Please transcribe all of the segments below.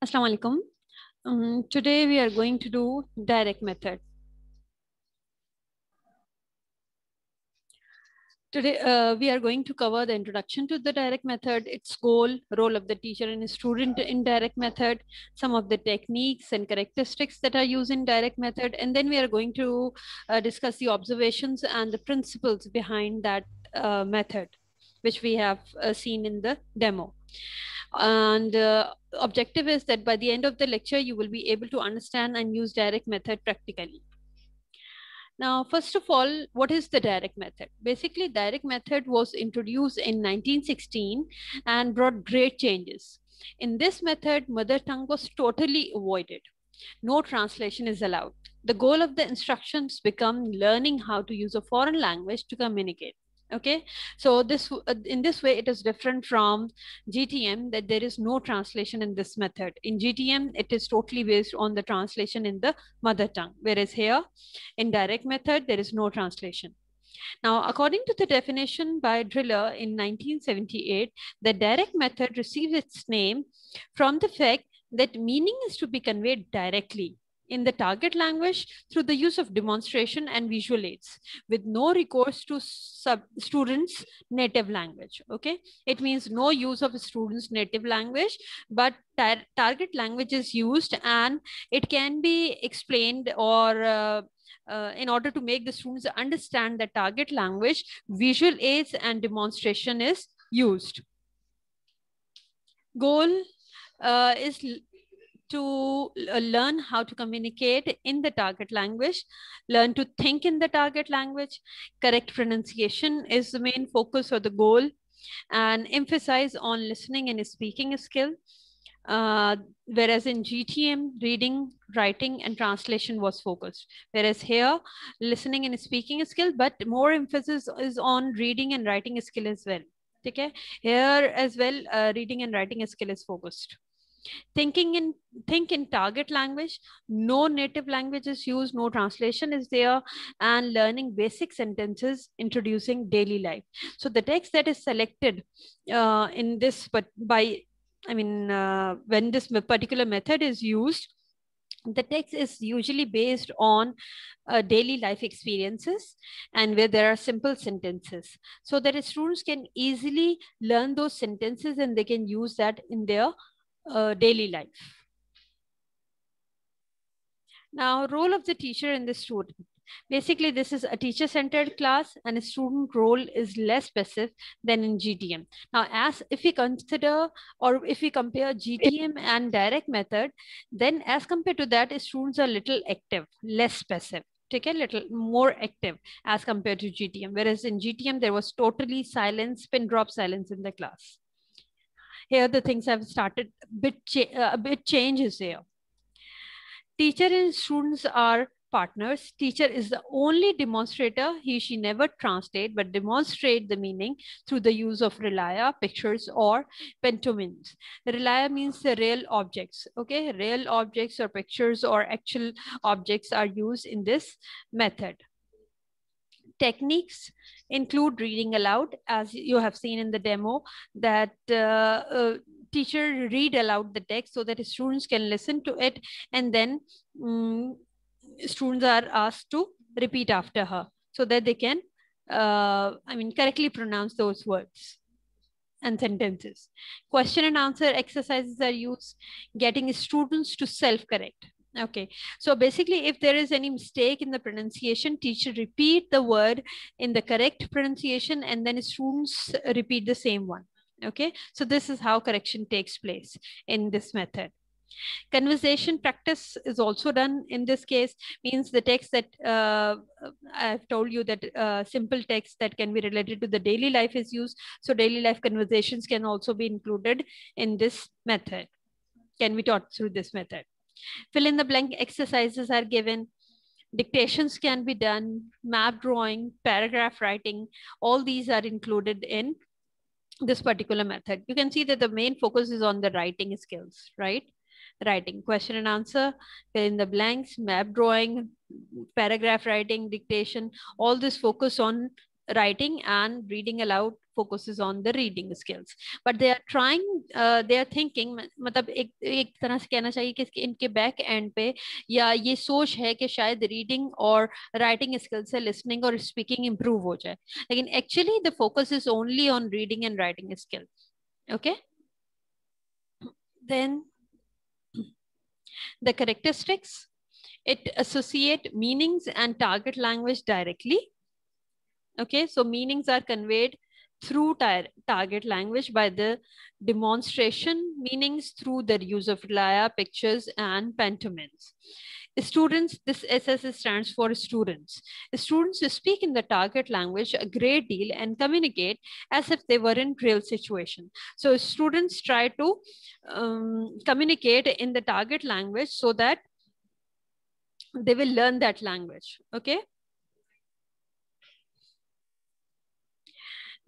Assalamu alaikum. Um, today we are going to do direct method. Today uh, we are going to cover the introduction to the direct method, its goal, role of the teacher and student in direct method, some of the techniques and characteristics that are used in direct method, and then we are going to uh, discuss the observations and the principles behind that uh, method, which we have uh, seen in the demo. And uh, objective is that by the end of the lecture, you will be able to understand and use direct method practically. Now, first of all, what is the direct method? Basically, direct method was introduced in 1916 and brought great changes. In this method, mother tongue was totally avoided. No translation is allowed. The goal of the instructions become learning how to use a foreign language to communicate okay? So this uh, in this way it is different from gtm that there is no translation in this method. In gtm it is totally based on the translation in the mother tongue whereas here in direct method there is no translation. Now, according to the definition by Diller in 1978, the direct method receives its name from the fact that meaning is to be conveyed directly in the target language through the use of demonstration and visual aids with no recourse to students native language okay it means no use of students native language but tar target language is used and it can be explained or uh, uh, in order to make the students understand the target language, visual aids and demonstration is used. Goal uh, is to uh, learn how to communicate in the target language, learn to think in the target language. Correct pronunciation is the main focus or the goal, and emphasize on listening and speaking skill. Uh, whereas in GTM, reading, writing, and translation was focused. Whereas here, listening and speaking skill, but more emphasis is on reading and writing skill as well. Okay, here as well, uh, reading and writing skill is focused thinking in think in target language. No native language is used no translation is there and learning basic sentences introducing daily life. So the text that is selected uh, in this but by i mean uh, when this particular method is used the text is usually based on uh, daily life experiences and where there are simple sentences. So that students can easily learn those sentences and they can use that in their uh, daily life. Now, role of the teacher and the student. Basically, this is a teacher-centered class and a student role is less specific than in GTM. Now, as if we consider or if we compare GTM and direct method, then as compared to that, students are little active, less specific take a little more active as compared to GTM. Whereas in GTM, there was totally silence, pin drop silence in the class here the things have started bit uh, a bit changes here. Teacher and students are partners. Teacher is the only demonstrator. He she never translate but demonstrate the meaning through the use of realia pictures or pantomimes realia means the real objects okay? Real objects or pictures or actual objects are used in this method techniques include reading aloud, as you have seen in the demo, that uh, uh, teacher read aloud the text so that students can listen to it and then um, students are asked to repeat after her so that they can, uh, I mean, correctly pronounce those words and sentences. Question and answer exercises are used, getting students to self-correct. Okay, so basically, if there is any mistake in the pronunciation, teacher repeat the word in the correct pronunciation and then students repeat the same one. Okay, so this is how correction takes place in this method. Conversation practice is also done in this case, means the text that uh, I've told you that uh, simple text that can be related to the daily life is used. So daily life conversations can also be included in this method. Can be taught through this method. Fill in the blank exercises are given. Dictations can be done, map drawing, paragraph writing, all these are included in this particular method. You can see that the main focus is on the writing skills, right? Writing, question and answer, fill in the blanks, map drawing, paragraph writing, dictation, all this focus on writing and reading aloud focuses on the reading skills but they are trying uh, they are thinking मतलब एक एक तरह से कहना चाहिए कि इनके back and पे या ये सोच है कि शायद रीडिंग और राइटिंग स्किल से लिसनिंग और स्पीकिंग इंप्रूव हो जाए लेकिन actually the focus is only on reading and writing skill okay then the characteristics it associate meanings and target language directly okay so meanings are conveyed through tar target language by the demonstration meanings through the use of laya pictures and pantomimes students this ss stands for students. Students who speak in the target language a great deal and communicate as if they were in real situation. So students try to um, communicate in the target language so that they will learn that language. Okay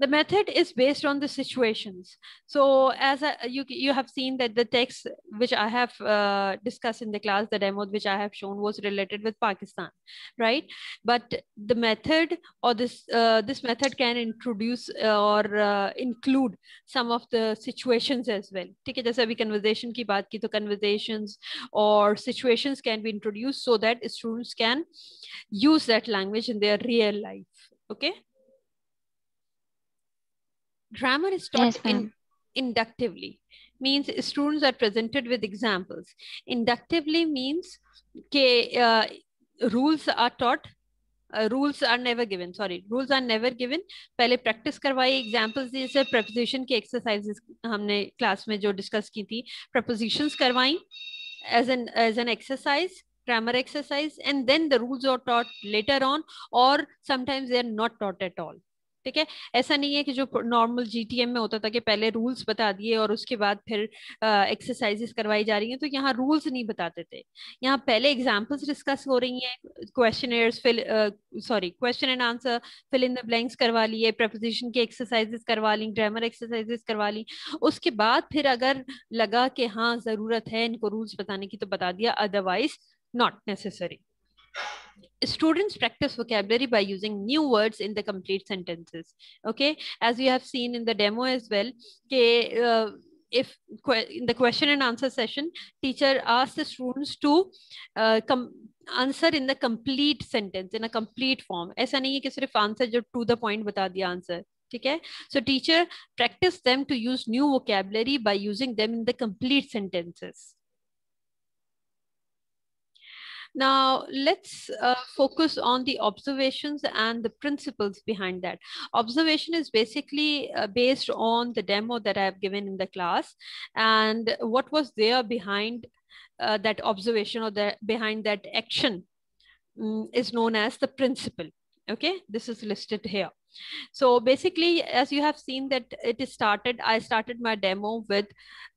the method is based on the situations. So as you, you have seen that the text which I have uh, discussed in the class, the demo which I have shown was related with Pakistan, right? But the method or this, uh, this method can introduce uh, or uh, include some of the situations as well. Okay, just we conversation ki baat ki, to conversations or situations can be introduced so that students can use that language in their real life. Okay Grammar is taught yes, in, inductively, means students are presented with examples. Inductively means ke, uh, rules are taught rules are never given sorry rules are never given पहले practice करवाई examples जैसे preposition की exercises हमने class में जो discuss की थी prepositions करवाई as an as an exercise grammar exercise and then the rules are taught later on or sometimes they are not taught at all ठीक है? ऐसा नहीं है कि जो नॉर्मल जीटीएम में होता था कि पहले रूल्स बता दिए और उसके बाद फिर एक्सरसाइजेस करवाई जा रही हैं तो यहाँ रूल्स नहीं बताते थे। यहाँ पहले एग्जाम्पल्स डिस्कस हो रही हैं question fill sorry question and answer fill in the blanks करवा लिए प्रपोजिशन की एक्सरसाइजेस करवा ली ग्रामर एक्सरसाइजेस करवा ली। उसके बाद फिर अगर लगा कि हाँ ज़रूरत है इनको रूल्स बताने की तो बता दिया otherwise not necessary students practice vocabulary by using new words in the complete sentences okay as we have seen in the demo as well okay, uh, if in the question and answer session teacher asks the students to uh, come answer in the complete sentence in a complete form ऐसा नहीं है कि सिर्फ answer जो to the point बता दिया answer ठीक है so teacher practice them to use new vocabulary by using them in the complete sentences now, let's uh, focus on the observations and the principles behind that. Observation is basically uh, based on the demo that I have given in the class and what was there behind uh, that observation or the, behind that action um, is known as the principle. Okay, this is listed here. So basically, as you have seen that it is started, I started my demo with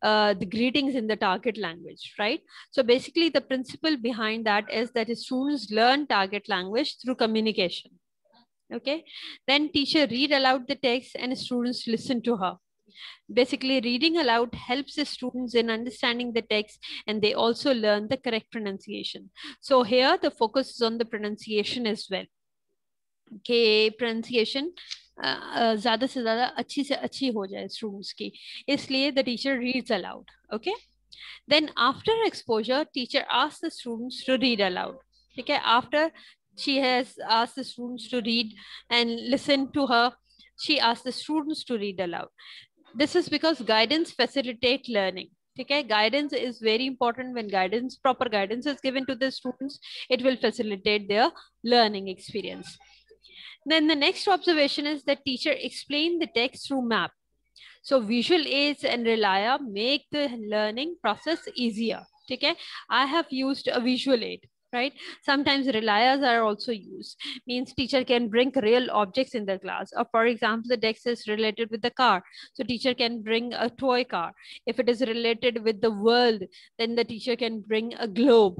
uh, the greetings in the target language, right? So basically the principle behind that is that students learn target language through communication. Okay, then teacher read aloud the text and students listen to her. Basically, reading aloud helps the students in understanding the text and they also learn the correct pronunciation. So here the focus is on the pronunciation as well. के pronunciation ज़्यादा से ज़्यादा अच्छी से अच्छी हो जाए students की इसलिए the teacher reads allowed okay then after exposure teacher ask the students to read aloud ठीक है after she has asked the students to read and listen to her she asked the students to read aloud this is because guidance facilitate learning okay guidance is very important when guidance proper guidance is given to the students it will facilitate their learning experience then the next observation is that teacher explain the text through map. So visual aids and Realia make the learning process easier. Okay, I have used a visual aid right? Sometimes realias are also used. Means teacher can bring real objects in the class. Or for example the text is related with the car. So teacher can bring a toy car. If it is related with the world then the teacher can bring a globe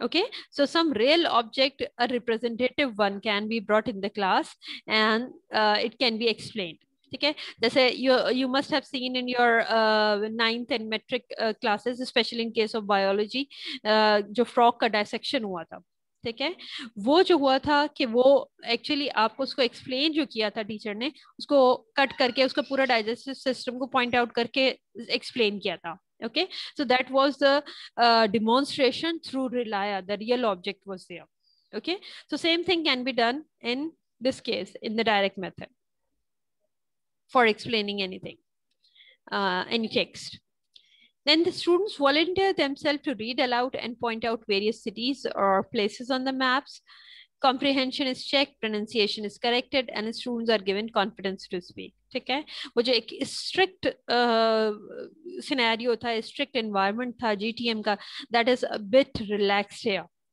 okay so some real object a representative one can be brought in the class and uh, it can be explained जैसे you you must have seen in your uh, ninth and metric uh, classes especially in case of biology uh, जो frog का dissection हुआ था ठीक है वो जो हुआ था कि वो एक्चुअली आपको उसको एक्सप्लेन जो किया था टीचर ने उसको कट करके उसका पूरा डाइजेस्टिव सिस्टम को पॉइंट आउट करके एक्सप्लेन किया था okay? So that was the uh, demonstration through realia. The real object was there. Okay? So same thing can be done in this case in the direct method for explaining anything uh, any text. Then the students volunteer themselves to read aloud and point out various cities or places on the maps. Comprehension is checked, pronunciation is corrected, and students are given confidence to speak. ठीक है वो जो एक strict scenario था strict environment था GTM का that is a bit relax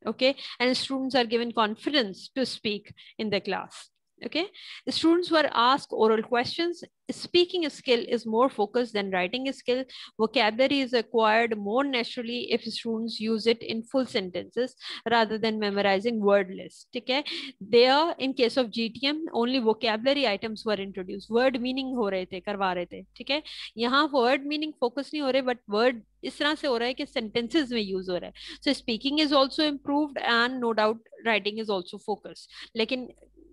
okay and students are given confidence to speak in the class okay the students were asked oral questions speaking skill is more focused than writing skill vocabulary is acquired more naturally if students use it in full sentences rather than memorizing word list okay there in case of gtm only vocabulary items were introduced word meaning ho rahe the karwa rahe the theek hai yahan word meaning focus nahi ho rahe but word इस तरह से हो रहा है कि sentences में use हो रहा है सो speaking is also improved and no doubt writing is also focus लेकिन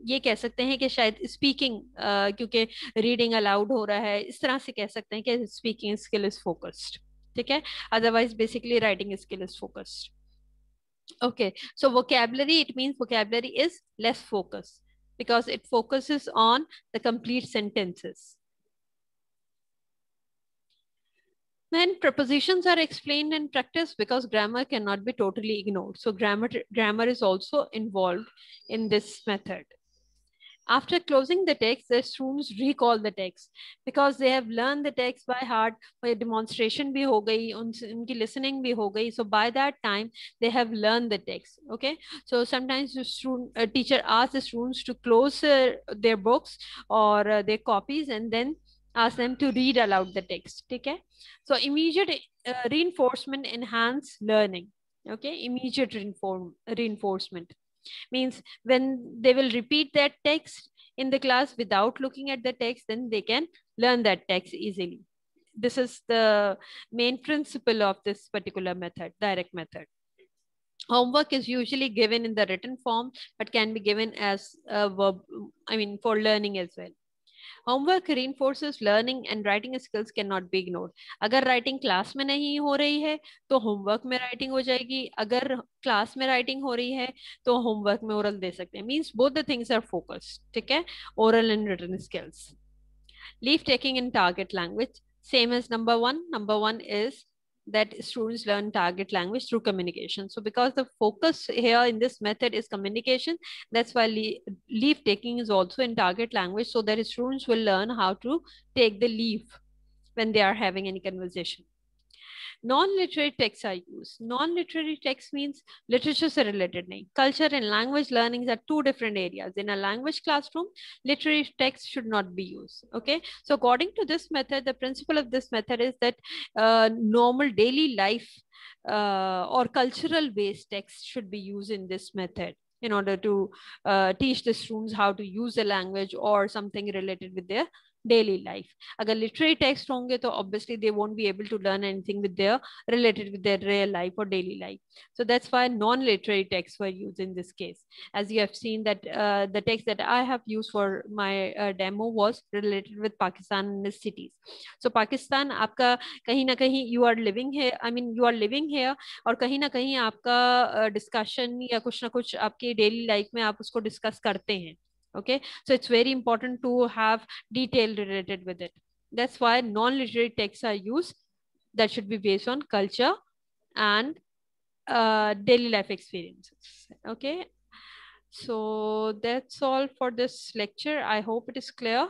ये कह सकते हैं कि शायद स्पीकिंग क्योंकि रीडिंग अलाउड हो रहा है इस तरह से कह सकते हैं कि स्पीकिंग स्किल इज फोकस्ड ठीक है otherwise basically writing skill is focused okay so vocabulary it means vocabulary is less focused because it focuses on the complete sentences then prepositions are explained and practiced because grammar cannot be totally ignored so grammar grammar is also involved in this method After closing the text, the students recall the text because they have learned the text by heart. By demonstration bhi ho gayi, unki listening bhi ho gayi. So by that time, they have learned the text. Okay. So sometimes the student, a teacher asks the students to close uh, their books or uh, their copies and then ask them to read aloud the text. Okay. So immediate uh, reinforcement enhance learning. Okay. Immediate reinforcement means when they will repeat that text in the class without looking at the text then they can learn that text easily. This is the main principle of this particular method direct method. Homework is usually given in the written form but can be given as a verb i mean for learning as well homework reinforces learning and writing skills can not be ignored अगर writing class में नहीं हो रही है तो homework में writing हो जाएगी. अगर क्लास में राइटिंग हो रही है तो होमवर्क में ओरल दे सकते हैं. Means both the things are focus ठीक है? Oral and written skills leave taking in target language same as number one number one is that students learn target language through communication. So because the focus here in this method is communication, that's why leave taking is also in target language so that students will learn how to take the leave when they are having any conversation. Non-literary texts are used. Non-literary text means literature se related. Culture and language learnings are two different areas. In a language classroom, literary texts should not be used. Okay. So according to this method, the principle of this method is that uh, normal daily life uh, or cultural based texts should be used in this method in order to uh, teach the students how to use the language or something related with their daily life अगर literary text होंगे तो obviously they won't be able to learn anything with their related with their real life और daily life so that's why non literary text were use in this case as you have seen that the text that I have use for my demo was related with Pakistan cities so Pakistan आपका कहीं ना कहीं you are living है I mean you are living है और कहीं ना कहीं आपका डिस्कशन uh, या कुछ ना कुछ आपकी डेली लाइफ में आप उसको डिस्कस करते हैं। Okay? So it's very important to have detail related with it. That's why non-literary texts are used that should be based on culture and uh, daily life experiences. Okay? So that's all for this lecture. I hope it is clear